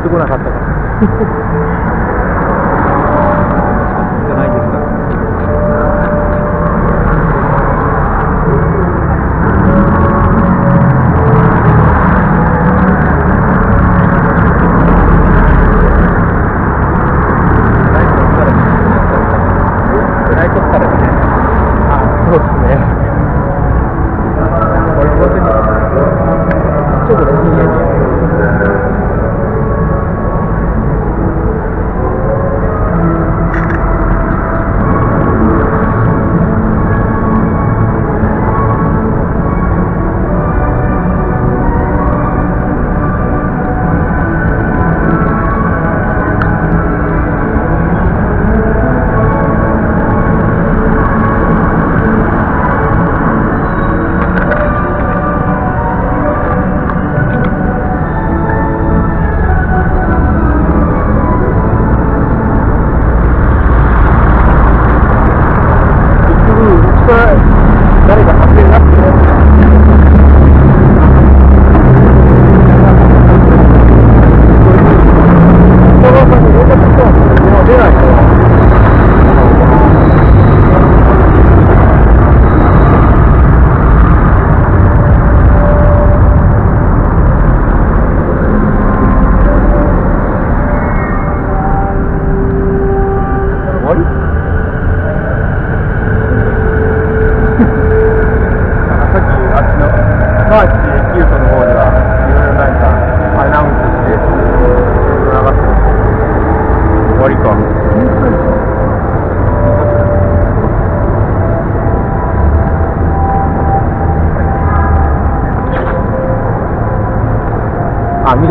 ってこなかったから。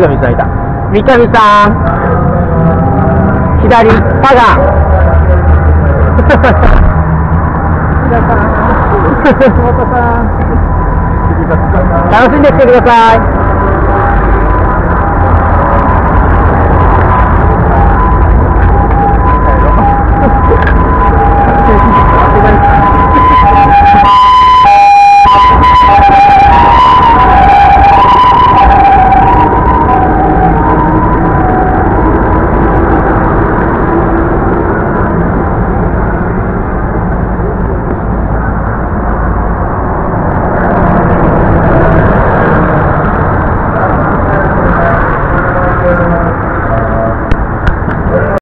三上さんいた。三上さん。左、パガ ン。楽しんできてください。